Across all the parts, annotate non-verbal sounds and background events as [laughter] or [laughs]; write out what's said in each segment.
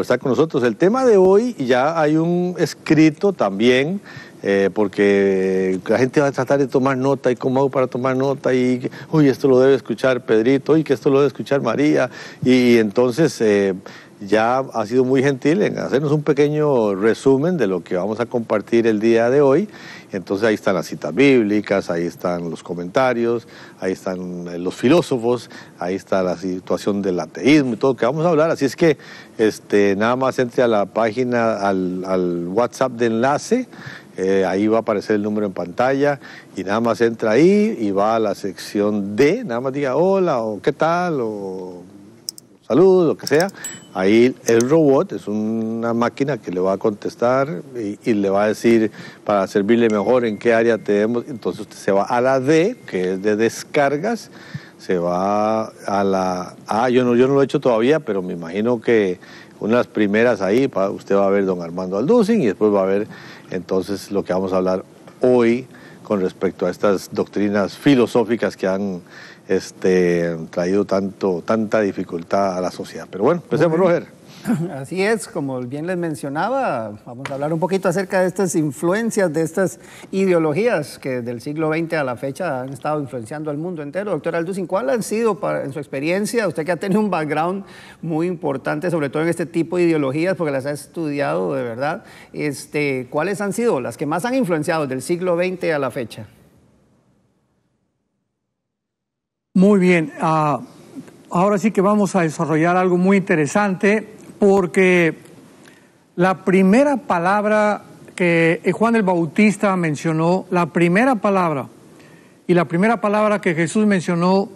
estar con nosotros. El tema de hoy ya hay un escrito también, eh, porque la gente va a tratar de tomar nota y cómo para tomar nota y, uy, esto lo debe escuchar Pedrito y que esto lo debe escuchar María. Y, entonces eh, ya ha sido muy gentil en hacernos un pequeño resumen de lo que vamos a compartir el día de hoy. Entonces ahí están las citas bíblicas, ahí están los comentarios, ahí están eh, los filósofos, ahí está la situación del ateísmo y todo lo que vamos a hablar. Así es que este, nada más entre a la página, al, WhatsApp de enlace, eh, ahí va a aparecer el número en pantalla y nada más entra ahí y va a la sección D, nada más diga hola o qué tal o salud, lo que sea, Ahí el robot es una máquina que le va a contestar y, le va a decir para servirle mejor en qué área tenemos. Entonces usted se va a la D, que es de descargas, se va a la A, yo no, yo no lo he hecho todavía, pero me imagino que una de las primeras ahí, usted va a ver don Armando Alducin y después va a ver entonces lo que vamos a hablar hoy con respecto a estas doctrinas filosóficas que han este, traído tanto, tanta dificultad a la sociedad. Pero bueno, empecemos, Roger. [laughs] Así es, como bien les mencionaba, vamos a hablar un poquito acerca de estas influencias, de estas ideologías que del siglo XX a la fecha han estado influenciando al mundo entero. Doctor Alducin, ¿cuáles han sido, para, en su experiencia, usted que ha tenido un background muy importante, sobre todo en este tipo de ideologías, porque las ha estudiado de verdad, este, ¿cuáles han sido las que más han influenciado del siglo XX a la fecha? Muy bien, ah, ahora sí que vamos a desarrollar algo muy interesante porque la primera palabra que Juan el Bautista mencionó, la primera palabra y la primera palabra que Jesús mencionó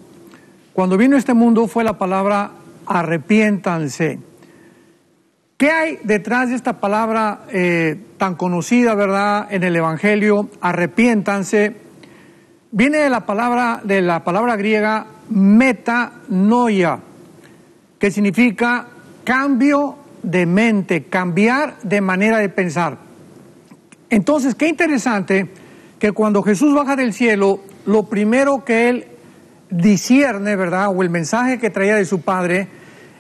cuando vino a este mundo fue la palabra arrepiéntanse. ¿Qué hay detrás de esta palabra eh, tan conocida, verdad, en el Evangelio? Arrepiéntanse viene de la palabra, de la palabra griega metanoia, que significa cambio de mente, cambiar de manera de pensar. Entonces, qué interesante que cuando Jesús baja del cielo, lo primero que él discierne, ¿verdad? O el mensaje que traía de su Padre,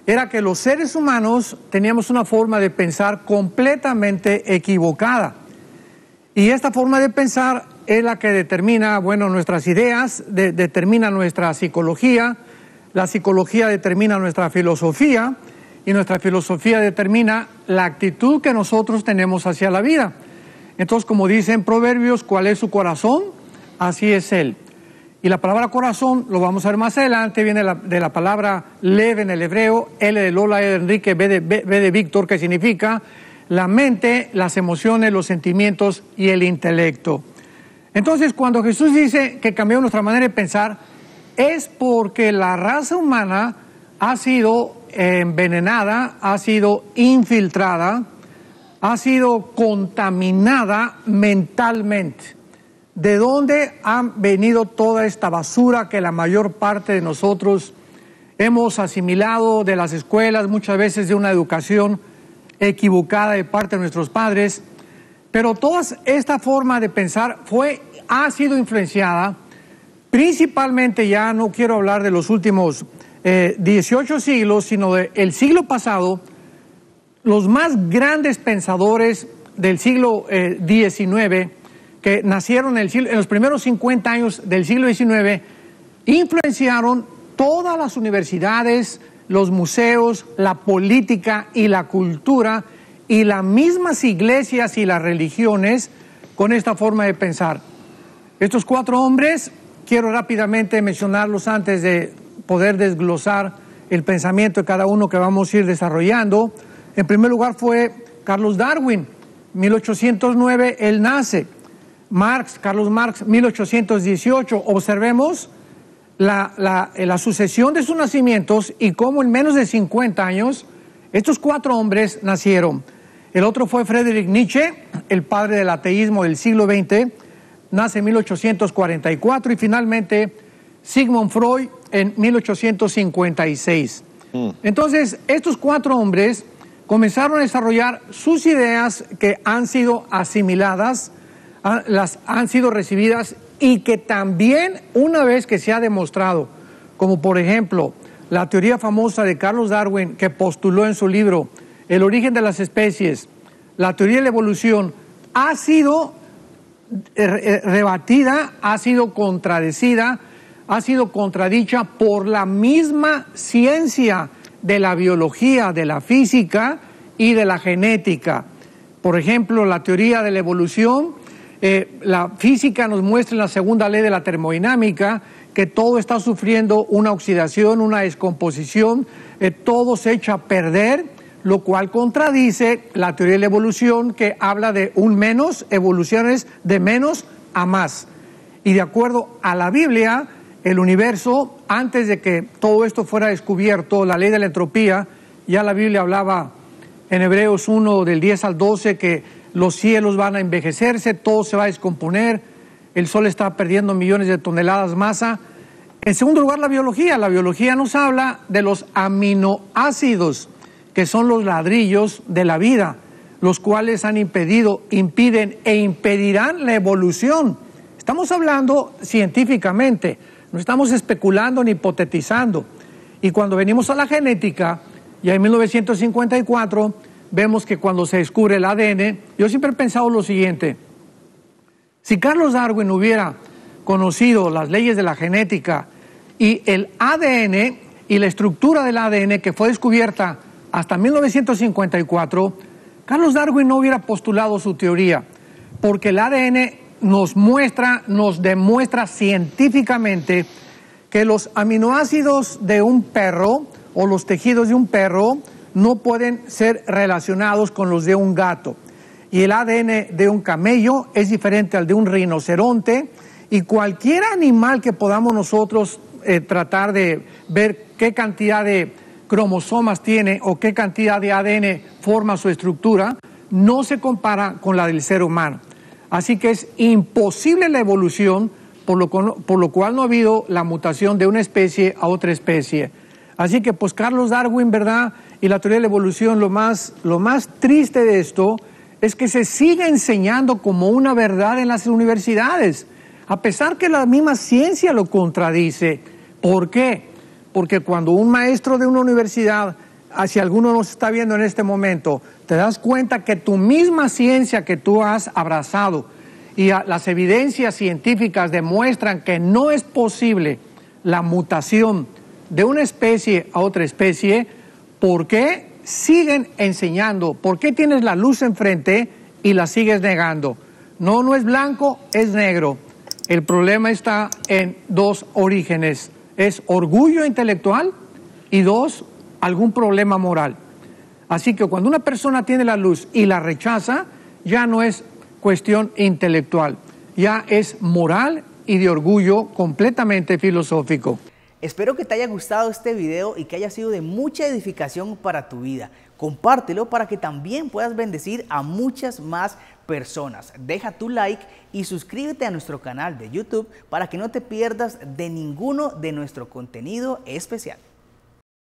era que los seres humanos teníamos una forma de pensar completamente equivocada. Y esta forma de pensar es la que determina, bueno, nuestras ideas, determina nuestra psicología, la psicología determina nuestra filosofía y nuestra filosofía determina la actitud que nosotros tenemos hacia la vida. Entonces, como dicen Proverbios, ¿cuál es su corazón? Así es él. Y la palabra corazón, lo vamos a ver más adelante, viene de la palabra lev en el hebreo, L de Lola, E de Enrique, B de, B de Víctor, que significa la mente, las emociones, los sentimientos y el intelecto. Entonces, cuando Jesús dice que cambió nuestra manera de pensar, es porque la raza humana ha sido envenenada, ha sido infiltrada, ha sido contaminada mentalmente. ¿De dónde ha venido toda esta basura que la mayor parte de nosotros hemos asimilado de las escuelas, muchas veces de una educación equivocada de parte de nuestros padres? Pero toda esta forma de pensar fue, ha sido influenciada principalmente, ya no quiero hablar de los últimos 18 eh, siglos, sino del siglo pasado, los más grandes pensadores del siglo XIX, eh, que nacieron en, en los primeros 50 años del siglo XIX, influenciaron todas las universidades, los museos, la política y la cultura y las mismas iglesias y las religiones con esta forma de pensar. Estos cuatro hombres, quiero rápidamente mencionarlos antes de poder desglosar el pensamiento de cada uno que vamos a ir desarrollando. En primer lugar fue Carlos Darwin, 1809, él nace. Marx, Carlos Marx, 1818. Observemos la, la, sucesión de sus nacimientos y cómo en menos de 50 años estos cuatro hombres nacieron. El otro fue Friedrich Nietzsche, el padre del ateísmo del siglo XX, nace en 1844 y finalmente Sigmund Freud en 1856. Mm. Entonces, estos cuatro hombres comenzaron a desarrollar sus ideas que han sido asimiladas, las han sido recibidas y que también una vez que se ha demostrado, como por ejemplo la teoría famosa de Carlos Darwin que postuló en su libro el origen de las especies, la teoría de la evolución, ha sido rebatida, ha sido contradecida, ha sido contradicha por la misma ciencia de la biología, de la física y de la genética. Por ejemplo, la teoría de la evolución, eh, la física nos muestra en la segunda ley de la termodinámica que todo está sufriendo una oxidación, una descomposición, todo se echa a perder lo cual contradice la teoría de la evolución que habla de un menos, evoluciones de menos a más. Y de acuerdo a la Biblia, el universo, antes de que todo esto fuera descubierto, la ley de la entropía, ya la Biblia hablaba en Hebreos 1 del 10 al 12 que los cielos van a envejecerse, todo se va a descomponer, el sol está perdiendo millones de toneladas de masa. En segundo lugar, la biología. La biología nos habla de los aminoácidos que son los ladrillos de la vida, los cuales han impedido, impiden e impedirán la evolución. Estamos hablando científicamente, no estamos especulando ni hipotetizando. Y cuando venimos a la genética, ya en 1954, vemos que cuando se descubre el ADN, yo siempre he pensado lo siguiente, si Carlos Darwin hubiera conocido las leyes de la genética y el ADN y la estructura del ADN que fue descubierta hasta 1954, Carlos Darwin no hubiera postulado su teoría, porque el ADN nos muestra, nos demuestra científicamente que los aminoácidos de un perro o los tejidos de un perro no pueden ser relacionados con los de un gato. Y el ADN de un camello es diferente al de un rinoceronte y cualquier animal que podamos nosotros eh, tratar de ver qué cantidad de cromosomas tiene o qué cantidad de ADN forma su estructura, no se compara con la del ser humano. Así que es imposible la evolución, por lo, por lo cual no ha habido la mutación de una especie a otra especie. Así que pues Carlos Darwin, ¿verdad? Y la teoría de la evolución, lo más, lo más triste de esto es que se sigue enseñando como una verdad en las universidades, a pesar que la misma ciencia lo contradice. ¿Por qué? Porque cuando un maestro de una universidad, si alguno nos está viendo en este momento, te das cuenta que tu misma ciencia que tú has abrazado y las evidencias científicas demuestran que no es posible la mutación de una especie a otra especie, ¿por qué siguen enseñando? ¿Por qué tienes la luz enfrente y la sigues negando? No, no es blanco, es negro. El problema está en dos orígenes es orgullo intelectual y dos, algún problema moral. Así que cuando una persona tiene la luz y la rechaza, ya no es cuestión intelectual, ya es moral y de orgullo completamente filosófico. Espero que te haya gustado este video y que haya sido de mucha edificación para tu vida. Compártelo para que también puedas bendecir a muchas más personas. Deja tu like y suscríbete a nuestro canal de YouTube para que no te pierdas de ninguno de nuestro contenido especial.